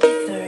the.